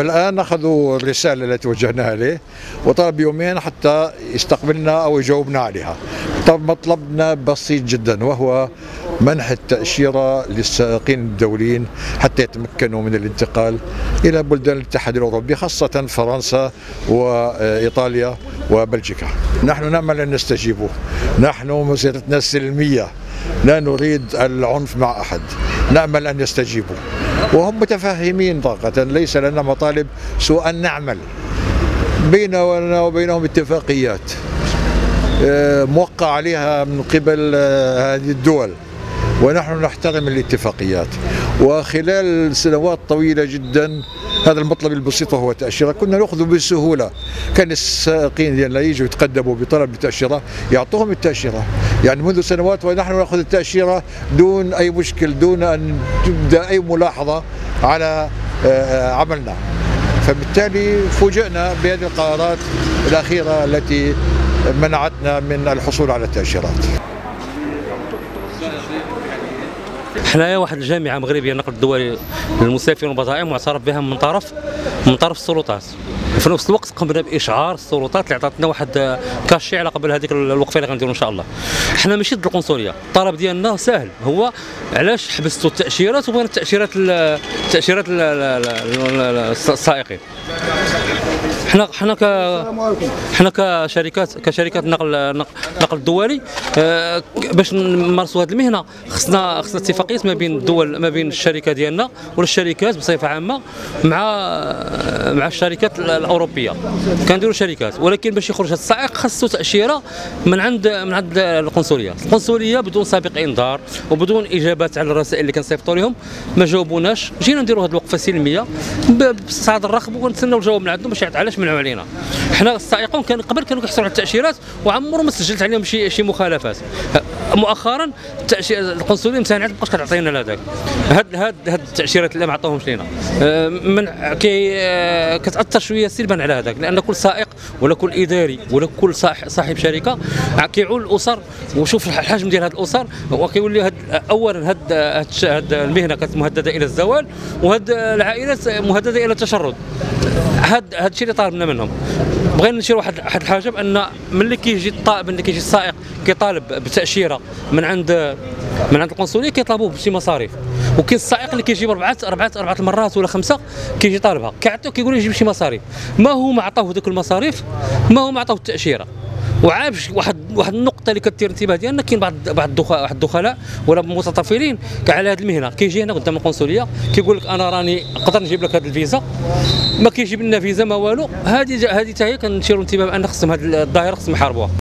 الآن أخذوا الرسالة التي وجهناها له وطلب يومين حتى يستقبلنا أو يجاوبنا عليها. طب مطلبنا بسيط جدا وهو منح التأشيرة للسائقين الدوليين حتى يتمكنوا من الانتقال إلى بلدان الاتحاد الأوروبي خاصة فرنسا وإيطاليا وبلجيكا. نحن نأمل أن نستجيبوا نحن مسيرتنا سلمية لا نريد العنف مع أحد. نأمل أن يستجيبوا وهم متفهمين طاقة ليس لنا مطالب سوى أن نعمل. بيننا وبينهم اتفاقيات آه، موقع عليها من قبل آه، هذه الدول. ونحن نحترم الاتفاقيات. وخلال سنوات طويلة جدا هذا المطلب البسيط وهو التأشيرة كنا نأخذه بسهولة. كان السائقين اللي يجوا يتقدموا بطلب التأشيرة. يعطوهم التأشيرة. يعني منذ سنوات ونحن نأخذ التأشيرة دون أي مشكل دون أن تبدأ أي ملاحظة على آه، عملنا. فبالتالي فوجئنا بهذه القرارات الأخيرة التي منعتنا من الحصول على التأشيرات. حنايا واحد الجامعة مغربية النقل الدولي للمسافرين والبضائع معترف بها من طرف من طرف السلطات. وفي نفس الوقت قمنا بإشعار السلطات اللي عطاتنا واحد كاشي على قبل هذيك الوقفة اللي غنديروا إن شاء الله. حنا ماشي ضد القنصلية. الطلب ديالنا سهل هو علاش حبستوا التأشيرات وبغينا التأشيرات التأشيرات السائقين؟ حنا حنا ك حنا كشركات كشركات نقل نقل الدولي آه، باش نمارسوا هذه المهنة خصنا خصنا اتفاقيات ما بين الدول ما بين الشركة ديالنا ولا الشركات بصفة عامة مع مع الشركات الأوروبية. كنديروا شركات ولكن باش يخرج هذا السائق خاصو تأشيرة من عند من عند القنصلية. القنصلية بدون سابق إنذار وبدون إجابات على الرسائل اللي كنصيفطوا لهم ما جاوبوناش. جينا نديروا هذه الوقفة سلمية بصعد الرخب ونتسناو الجواب من عندهم باش علاش منعوا علينا حنا السائقون كان قبل كانوا كيحصلوا على التأشيرات وعمرهم ما سجلت عليهم شي شي مخالفات. مؤخرا القنصلية امتنعت بقاش كتعطينا هذاك هاد هاد هاد التأشيرات اللي ما عطاوهمش لينا. أه، من كي أه، كتأثر شوية سلبا على هذاك لأن كل سائق ولا كل إداري ولا كل صاحب شركة. كيعول الأسر وشوف الحجم ديال هاد الأسر. وكيولي هاد اولا هاد هاد المهنة كانت مهدده إلى الزوال وهاد العائلات مهددة إلى التشرد. هاد هاد الشيء اللي طالبنا منهم. بغينا نشير واحد واحد الحاجة بأن ملي كيجي الطالب ملي كيجي السائق كيطالب بتأشيرة من عند من عند القنصلية كيطلبوه بشي مصاريف. وكاين السائق اللي كيجيب اربعه اربعه أربعة المرات ولا خمسة كيجي طالبها. كيعطيو كيقول يجيب شي مصاريف. ما هو ما عطاوه ذوك المصاريف؟ ما هو ما عطاوه التأشيرة. وعاب واحد واحد النقطة اللي كثير انتباه ديالنا كاين بعض بعض واحد الدخلاء ولا متطفلين على هذه المهنة. كيجي هنا قدام القنصلية كيقول لك أنا راني نقدر نجيب لك هذه الفيزا. ما كيجيب لنا فيزا ما والو. هذه هذه حتى هي كنشيروا انتباه بأن خصهم هذه الظاهره خصهم يحاربوها.